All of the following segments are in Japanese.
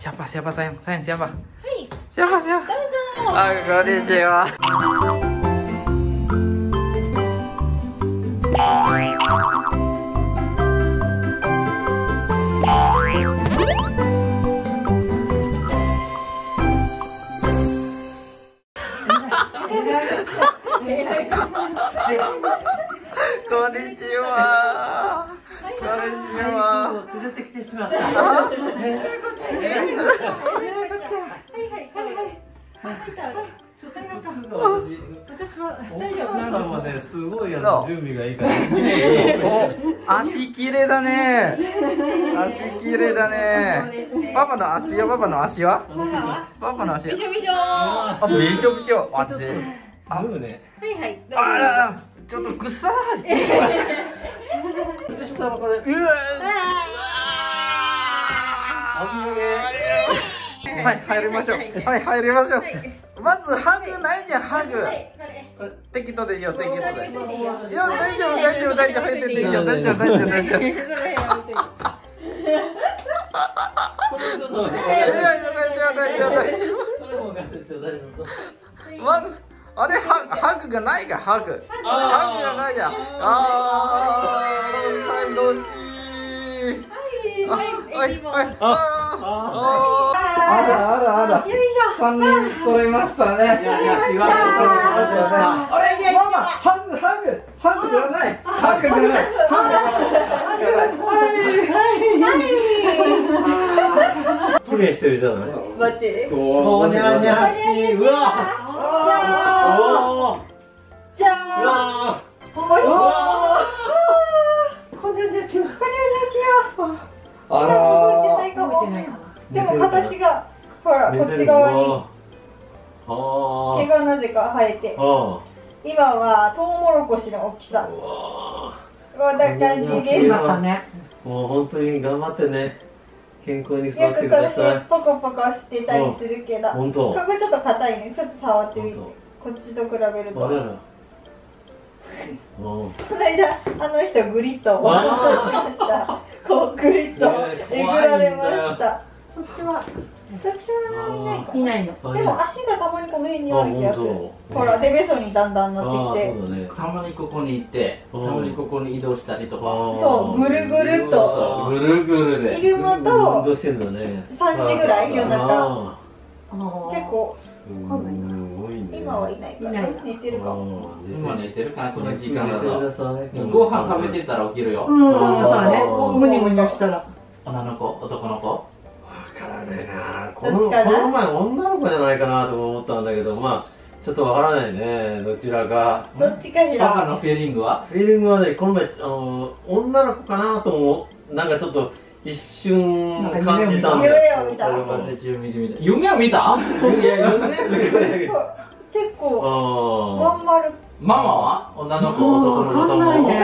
谁啊？谁啊？谁啊？谁啊？谁啊？嘿！谁啊？谁？啊！哥的鸡巴！哥的鸡巴！を連れてきてしまった。はいはいはい。はい私は大丈夫さんはね、すごい。あどうの準備がい。いから。足綺麗だね足綺麗だねパパの足よパパの足はパパの足びしょびしょあびしょびしょあ。ちょっと臭い下はこれ。うわはい入りましょう。はい。入りましょう。まずハグないじゃんハグ。適当でいいよ適当で。いやはい大丈夫大丈夫大丈夫入ってていいよ。大丈夫大丈夫。大丈夫いやいや大丈夫大丈夫大丈。夫。まずあれハハグがないかハグ。ハグがないか。あー楽しい。あはい。はいあああらあらあら。三人揃いましたね。いやいや、言わあれママハグハグ。ハグください。ハグください。ハグください。プレイしてるじゃない。バッチリおにゃにゃち。うわ。おお。じゃうあわ。おもしろいこんにちは。あ動いてならいかもでも形がほらこっち側に毛がなぜか生えて。今はトウモロコシの大き。さ。こんな感じですもう本当に頑張ってね。健康に育ってくこのください。辺ポコポコしてたりするけどこ本当。こちょっと硬いねちょっと触ってみてこっちと比べると。あらら。うん。この間あの人グリッとししました。こうグリッとえぐられました。そっちはそっちはいないかいないの。あでも足がたまにこの辺にある気がする。ほらデベソにだんだんなってきて。ね。たまにここに行ってたまにここに移動したりとか。そうぐるぐるそうと。そうぐるぐるで。昼間運と動してんだね。3時ぐらい夜中。あ結構。あすごいね。今はいないかないない。寝てるかも。今寝てるかなこの時間だとご飯食べてたら起きるよ。うん、そうあーそうね。むにむにしたら。女の子？男の子？わからな。いなこのこの前女の子じゃないかなと思ったんだけどまあちょっとわからないね。どちらか。どっちかしら？パパのフィーリングは？フィーリングはねこの前あの女の子かなと思う。なんかちょっと一瞬感じたんだ夢を見た？これ待って10ミリ見た？夢を見たいや夢見たけど結構あ頑張るママは？女の子男の子わかんない。とね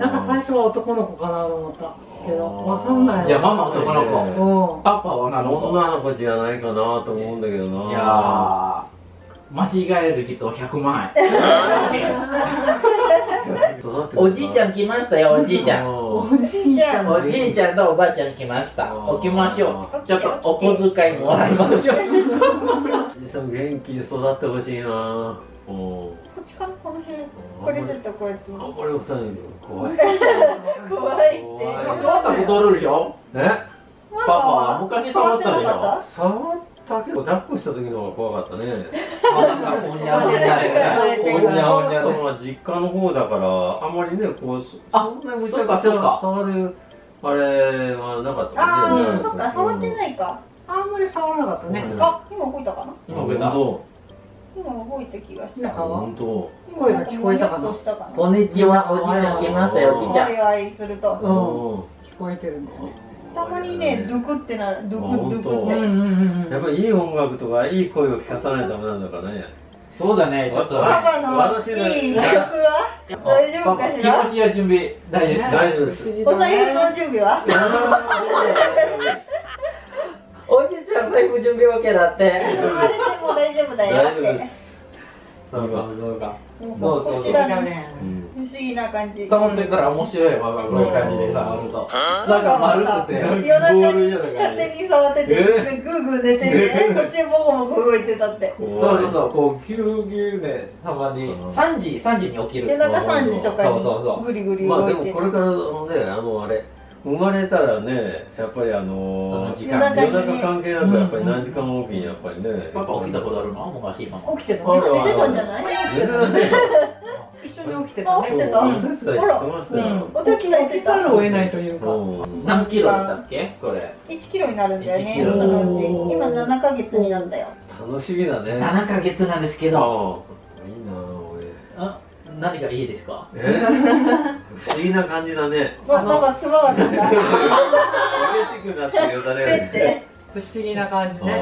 なんか最初は男の子かなと思ったけど、わかんない。じゃあママ男の子。うん。パパは女の子？女の子じゃないかなと思うんだけどな。いやー。間違える人100万 おじいちゃん来ましたよおじいちゃん。おじいちゃん。おじいちゃんとおばあちゃん来ました。起きましょう。ちょっとお小遣いもらいましょう。おじさん元気に育ってほしいな。うんこっちかなこの辺これちょっとこうやってあんまり押さないで怖い。怖いって。怖い。座ったことあるでしょ。え？パパは昔触ったでしょ。触ったけど抱っこした時の方が怖かったねあなんかほにゃほにゃほにゃ実家の方だからあんまりねこうそあんなむちそうゃくちゃかそうか触るあれはなかったああそっか触ってないかあんまり触らなかったね。あ今動いたかな今覚えた今動いた気がした本当。声が聞こえたかなこんにちはおじいちゃん来ましたよおじいちゃんワイワイするとうん聞こえてるんだよね。たまにねドゥクってなるドゥクドゥクって。うんうんうん。やっぱりいい音楽とかいい声を聞かさないとダメなんだからね。そうだねちょっと。パパのいい曲は？大丈夫かし気ら持ちや準備大丈夫です。か大丈夫です。お財布の準備は？おじいちゃん財布準備 OK だって。あれでも大丈夫だよ大丈夫って。ですそうかそうかそうそう。そう不思議な感じ触ってたら面白いわこういう感じで触ると。なんか丸くて。夜中にボールじゃない勝手に触ってて、え？グーグー寝てて、こっちもこもこ動いてたって。そうそうそうこうぎゅうぎゅうねたまにうん。3時3時に起きる。夜中3時とかそうそうそう。にぐりぐりまあ動いて。でもこれからのねあのあれ生まれたらねやっぱりあそのの時間。夜中関係なくやっぱり何時間おきにやっぱりねパパ起きたことあるの？起きてたある寝てたんじゃない？寝てたね一緒に起きてたね。あ起きてた。お手伝いしてましたよ。お手伝いしてた。起きざるを得ないというかうん。何キロだっけ？これ。1キロになるんだよ1ね、そのうち。今7ヶ月になったよ。楽しみだね。7ヶ月なんですけあど何がいいですか？え？不思議な感じだね。まあ、そば、つばがつんだ。嬉しくなってるよだペねって。不思議な感じね。あ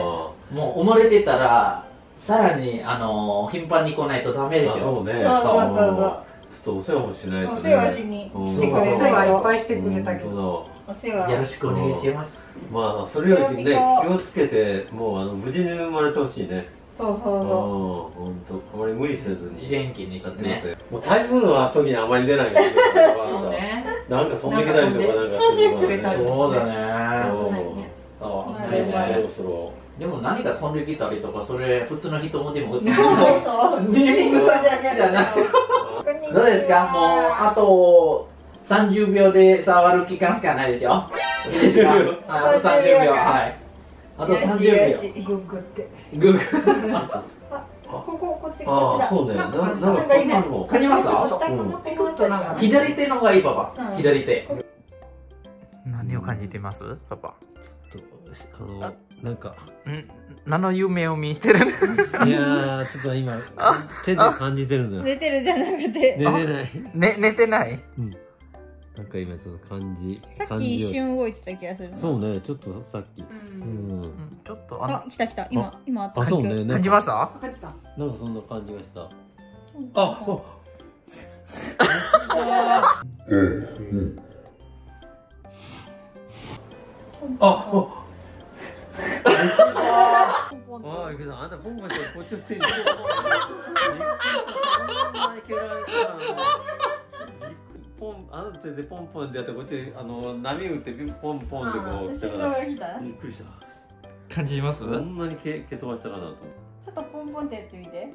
もう生まれてたらさらにあの頻繁に来ないとダメでしょあそうね。そうそうそうあちょっとお世話もしないとね。お世話しにうん来てくれお世話ないっぱいしてくれたけど。本お世話。よろしくお願いします。まあそれよりね気をつけてもうあの無事に生まれてほしいねそうそうう。んそ本当あまり無理せずに元気にやしてねもう台風の時にあまり出ないよね。なんか飛んできたりとかなんかするからね。そうだね。う。んそろそろ。でも何か飛んできたりとかそれ普通の人もでもう。そうそう。ネーミングさんじゃないどうですか？もうあと30秒で触る期間しかないですよ。いいですかはいあと30秒。はいあと30秒秒。グッグってグーここ、こっち、こあっちだ。あそうねななんかなんかいいねあるの感じました。左手の方がいいパパ、うん左手何を感じてますパパあのなんかん何の夢を見てるいやーちょっと今手で感じてるのよ寝てるじゃなくて。寝れないね寝てないなんか今ちょっと感じさっき一瞬動いてた気がするな。そうねちょっとさっき。う。うん。んうんちょっとあのあ、来た来た。今、今あった。あそうね感じました？感じた。なんかそんな感じがした。うん。あああああ、ゆきさん、あんたポンポンしてこっちを手に。ポン、あなた手でポンポンでやって、こっち、あの、波打って、ポンポンでこう。あ振たからが来たびっくりした。感じます？こんなに蹴、蹴飛ばしたかなと。ちょっとポンポンってやってみて。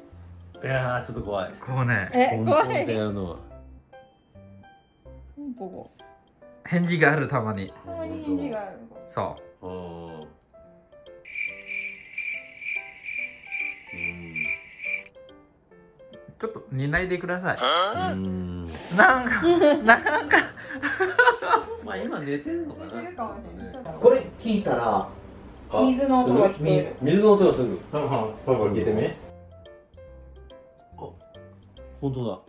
いやー、ちょっと怖い。こうねえ、ポン怖ポンってい。やるのは。ポンポコ。返事があるたまにたまに返事がある。そあーうちょっと寝ないでくださいうん。うん。なんか なんかまあ、今寝てるのかな。寝てるかもしれないこれ聞いたらあ水の音が聞こえるす水の音がする。パパ聞いてみ？本当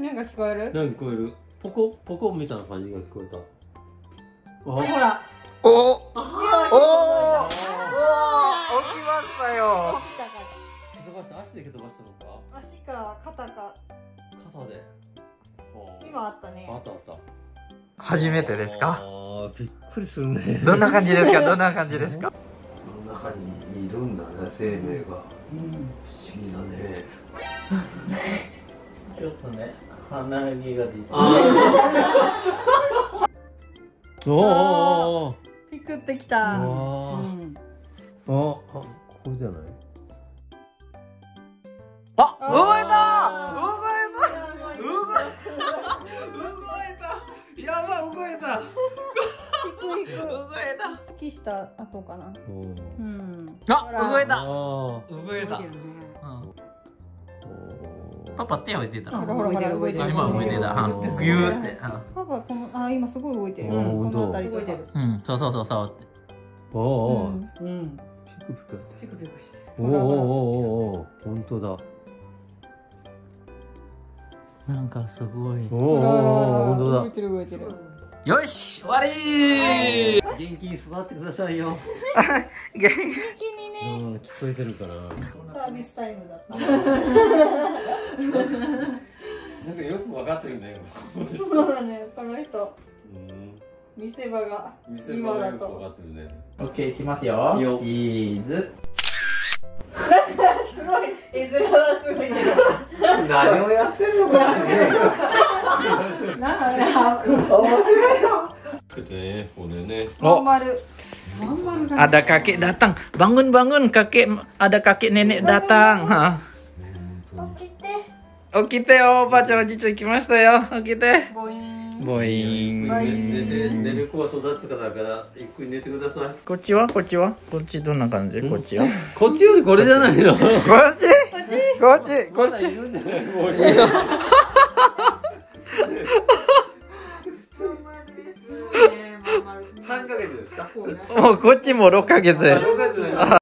なんか聞こえる？だ。なんか聞こえる。ポコ、ポコみたいな感じが聞こえた。ほあ、ら。おおおお起き今ましたよ起きたか蹴飛ばした、足で蹴飛ばしたのか？ら。足か肩か。肩で？今あったねあ。ったあった。初めてですか？あーびっくりするね。どんな感じですか？どんな感じですか？この中にいるんだね、生命が。不思議だね。ちょっとね鼻毛が出て おおおピクってきた。うんあ、ここじゃない？ああー動いた動いたした後かな。おうん。あ動いあた。あ。動いた、動いてるね。うん、パパ手を置いてたほらほらほら動いてる。あ今動いてた。うん。ギューって。パパこのあ今すごい動いてる。あこ本当の辺り動いて。るうん、うん、そうそうそうそうって。おお。うんうん。ピクピクやってピクピクしておおおおお本当だ。なんかすごい。おおお本当だ。動い。てる動いてる。よし終わり元気に育ってくださいよ。元一気にね。うん、聞こえてるかな。サービスタイムだった。なんかよく分かってるね。そうだね。この人うん。見せ場が店今だがよく分と。かってるね。オッケーいきますよいいよチーズ すごい絵面はすごいね。何をやってるの？かね。なんかね、面白いよ。作ってね、これね。まん丸 Ada kakek datang. Bangun bangun kakek. Ada kakek nenek datang. Ha. 起きて Oke teh, oh pak coba cucu kimasta ya. Oke teh. ボイン Boing. はい寝る子は育つからだからゆっくり寝てください。こっちは？こっちは？こっちどんな感じ？こっちは？こっちよりこれじゃないの？こっち？こっちこっち？い？るんもう。こっちも6ヶ月です。